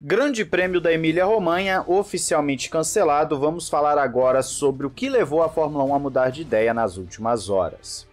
Grande Prêmio da Emília-Romanha oficialmente cancelado. Vamos falar agora sobre o que levou a Fórmula 1 a mudar de ideia nas últimas horas.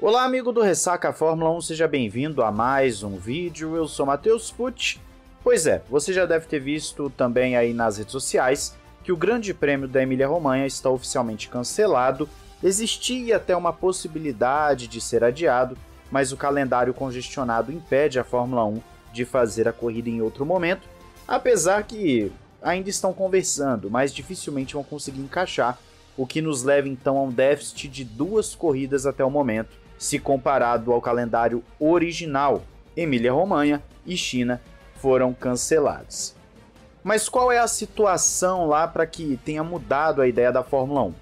Olá, amigo do Ressaca Fórmula 1, seja bem-vindo a mais um vídeo. Eu sou Matheus Pucci. Pois é, você já deve ter visto também aí nas redes sociais que o Grande Prêmio da Emília-Romanha está oficialmente cancelado. Existia até uma possibilidade de ser adiado, mas o calendário congestionado impede a Fórmula 1 de fazer a corrida em outro momento, apesar que ainda estão conversando, mas dificilmente vão conseguir encaixar, o que nos leva então a um déficit de duas corridas até o momento, se comparado ao calendário original. Emília-Romanha e China foram cancelados. Mas qual é a situação lá para que tenha mudado a ideia da Fórmula 1?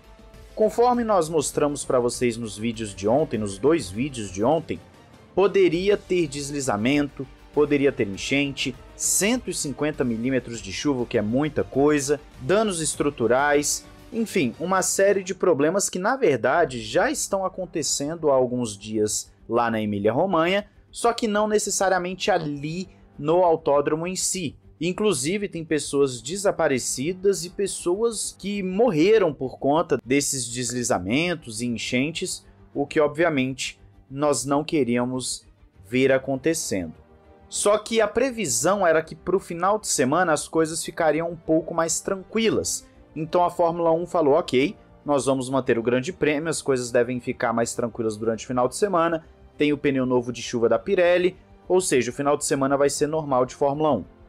Conforme nós mostramos para vocês nos vídeos de ontem, nos dois vídeos de ontem, poderia ter deslizamento, poderia ter enchente, 150 milímetros de chuva, que é muita coisa, danos estruturais, enfim, uma série de problemas que na verdade já estão acontecendo há alguns dias lá na Emília-Romanha, só que não necessariamente ali no autódromo em si. Inclusive, tem pessoas desaparecidas e pessoas que morreram por conta desses deslizamentos e enchentes, o que obviamente nós não queríamos ver acontecendo. Só que a previsão era que para o final de semana as coisas ficariam um pouco mais tranquilas. Então a Fórmula 1 falou: ok, nós vamos manter o Grande Prêmio, as coisas devem ficar mais tranquilas durante o final de semana. Tem o pneu novo de chuva da Pirelli, ou seja, o final de semana vai ser normal de Fórmula 1.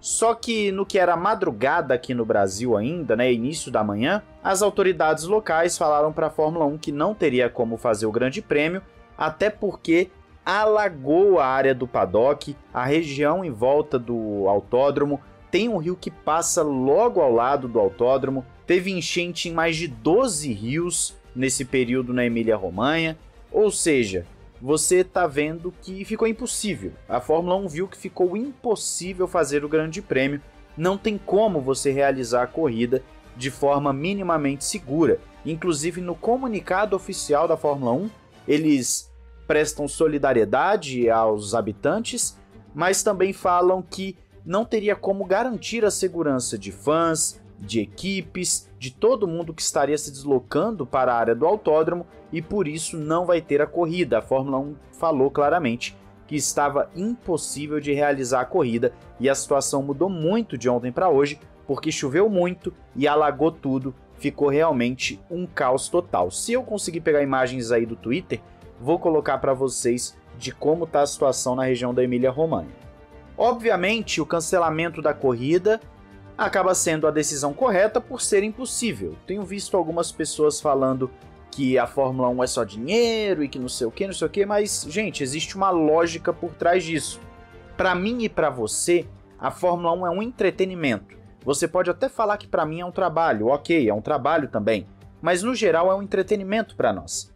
Só que no que era madrugada aqui no Brasil ainda, né, início da manhã, as autoridades locais falaram para a Fórmula 1 que não teria como fazer o Grande Prêmio, até porque alagou a área do paddock, a região em volta do autódromo, tem um rio que passa logo ao lado do autódromo, teve enchente em mais de 12 rios nesse período na Emília-Romanha, ou seja, você tá vendo que ficou impossível. A Fórmula 1 viu que ficou impossível fazer o Grande Prêmio. Não tem como você realizar a corrida de forma minimamente segura. Inclusive no comunicado oficial da Fórmula 1, eles prestam solidariedade aos habitantes, mas também falam que não teria como garantir a segurança de fãs, de equipes, de todo mundo que estaria se deslocando para a área do autódromo e por isso não vai ter a corrida. A Fórmula 1 falou claramente que estava impossível de realizar a corrida e a situação mudou muito de ontem para hoje porque choveu muito e alagou tudo. Ficou realmente um caos total. Se eu conseguir pegar imagens aí do Twitter, vou colocar para vocês de como está a situação na região da Emília-Romanha. Obviamente, o cancelamento da corrida acaba sendo a decisão correta por ser impossível. Tenho visto algumas pessoas falando que a Fórmula 1 é só dinheiro e que não sei o que, não sei o que, mas, gente, existe uma lógica por trás disso. Para mim e para você, a Fórmula 1 é um entretenimento. Você pode até falar que para mim é um trabalho, ok, é um trabalho também, mas no geral é um entretenimento para nós.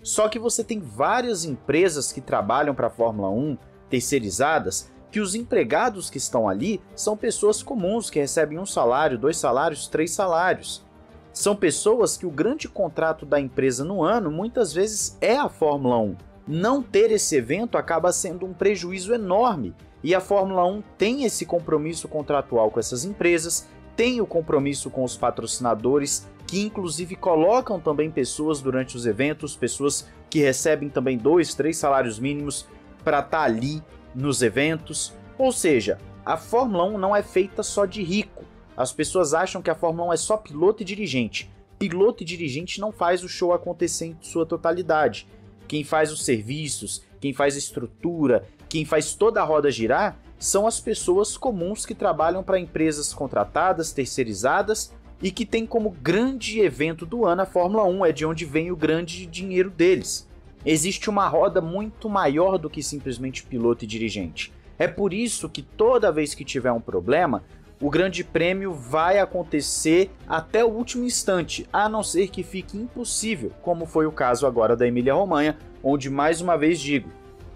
Só que você tem várias empresas que trabalham para a Fórmula 1, terceirizadas, que os empregados que estão ali são pessoas comuns que recebem um salário, dois salários, três salários. São pessoas que o grande contrato da empresa no ano muitas vezes é a Fórmula 1. Não ter esse evento acaba sendo um prejuízo enorme e a Fórmula 1 tem esse compromisso contratual com essas empresas, tem o compromisso com os patrocinadores, que inclusive colocam também pessoas durante os eventos, pessoas que recebem também dois, três salários mínimos para estar tá ali nos eventos. Ou seja, a Fórmula 1 não é feita só de rico. As pessoas acham que a Fórmula 1 é só piloto e dirigente. Piloto e dirigente não faz o show acontecer em sua totalidade. Quem faz os serviços, quem faz a estrutura, quem faz toda a roda girar são as pessoas comuns que trabalham para empresas contratadas, terceirizadas e que tem como grande evento do ano a Fórmula 1, é de onde vem o grande dinheiro deles existe uma roda muito maior do que simplesmente piloto e dirigente. É por isso que toda vez que tiver um problema, o Grande Prêmio vai acontecer até o último instante, a não ser que fique impossível, como foi o caso agora da Emília-Romanha, onde mais uma vez digo,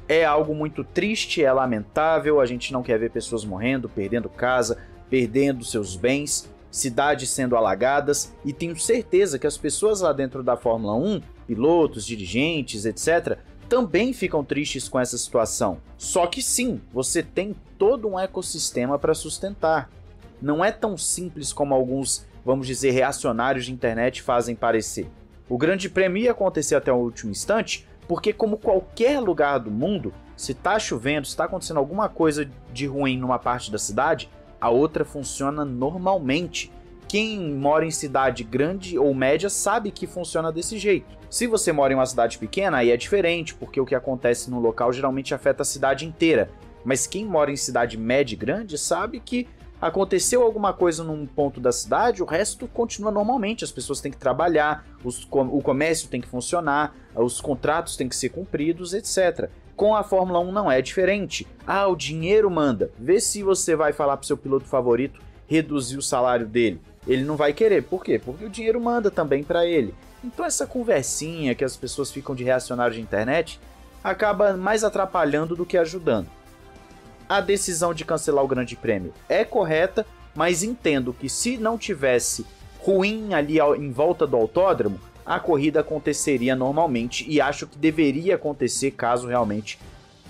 é algo muito triste, é lamentável, a gente não quer ver pessoas morrendo, perdendo casa, perdendo seus bens, cidades sendo alagadas, e tenho certeza que as pessoas lá dentro da Fórmula 1 pilotos, dirigentes, etc., também ficam tristes com essa situação. Só que sim, você tem todo um ecossistema para sustentar. Não é tão simples como alguns, vamos dizer, reacionários de internet fazem parecer. O Grande Prêmio ia acontecer até o último instante, porque como qualquer lugar do mundo, se está chovendo, se está acontecendo alguma coisa de ruim numa parte da cidade, a outra funciona normalmente. Quem mora em cidade grande ou média sabe que funciona desse jeito. Se você mora em uma cidade pequena, aí é diferente, porque o que acontece no local geralmente afeta a cidade inteira. Mas quem mora em cidade média e grande sabe que aconteceu alguma coisa num ponto da cidade, o resto continua normalmente. As pessoas têm que trabalhar, os, o comércio tem que funcionar, os contratos têm que ser cumpridos, etc. Com a Fórmula 1 não é diferente. Ah, o dinheiro manda. Vê se você vai falar para seu piloto favorito reduzir o salário dele. Ele não vai querer. Por quê? Porque o dinheiro manda também para ele. Então essa conversinha que as pessoas ficam de reacionário de internet acaba mais atrapalhando do que ajudando a decisão de cancelar o Grande Prêmio é correta, mas entendo que se não tivesse ruim ali em volta do autódromo, a corrida aconteceria normalmente e acho que deveria acontecer caso realmente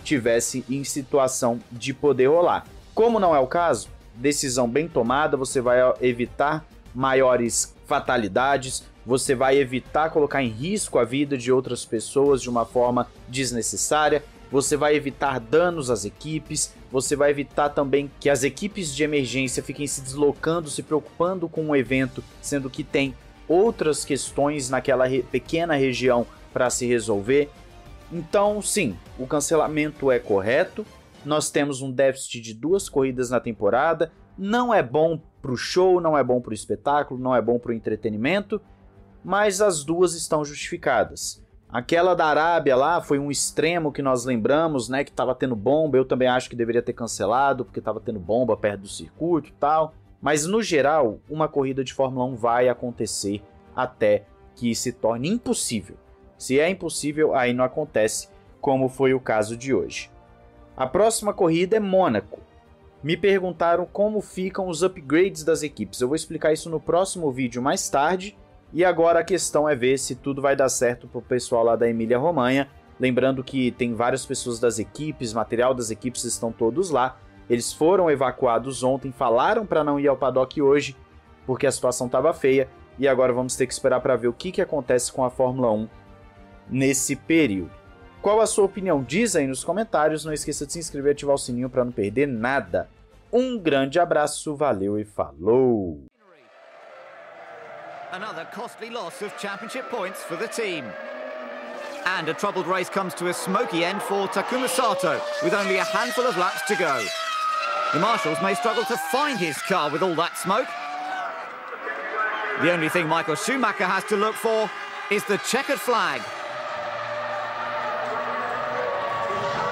tivesse em situação de poder rolar. Como não é o caso, decisão bem tomada, você vai evitar maiores fatalidades, você vai evitar colocar em risco a vida de outras pessoas de uma forma desnecessária, você vai evitar danos às equipes, você vai evitar também que as equipes de emergência fiquem se deslocando, se preocupando com o evento, sendo que tem outras questões naquela re pequena região para se resolver. Então, sim, o cancelamento é correto. Nós temos um déficit de duas corridas na temporada. Não é bom para o show, não é bom para o espetáculo, não é bom para o entretenimento, mas as duas estão justificadas. Aquela da Arábia lá foi um extremo que nós lembramos, né? Que tava tendo bomba. Eu também acho que deveria ter cancelado, porque tava tendo bomba perto do circuito e tal. Mas no geral, uma corrida de Fórmula 1 vai acontecer até que se torne impossível. Se é impossível, aí não acontece, como foi o caso de hoje. A próxima corrida é Mônaco. Me perguntaram como ficam os upgrades das equipes. Eu vou explicar isso no próximo vídeo mais tarde. E agora a questão é ver se tudo vai dar certo pro pessoal lá da Emília Romanha. Lembrando que tem várias pessoas das equipes, material das equipes estão todos lá. Eles foram evacuados ontem, falaram para não ir ao paddock hoje, porque a situação estava feia. E agora vamos ter que esperar para ver o que, que acontece com a Fórmula 1 nesse período. Qual a sua opinião? Diz aí nos comentários. Não esqueça de se inscrever e ativar o sininho para não perder nada. Um grande abraço, valeu e falou! Another costly loss of championship points for the team. And a troubled race comes to a smoky end for Takuma Sato, with only a handful of laps to go. The marshals may struggle to find his car with all that smoke. The only thing Michael Schumacher has to look for is the checkered flag.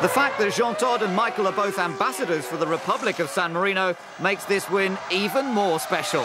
The fact that Jean Todt and Michael are both ambassadors for the Republic of San Marino makes this win even more special.